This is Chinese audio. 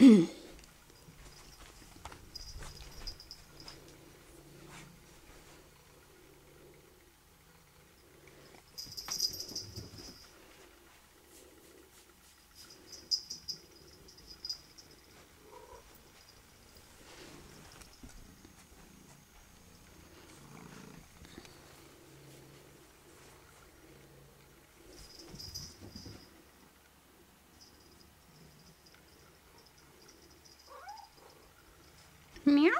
嗯 Meow.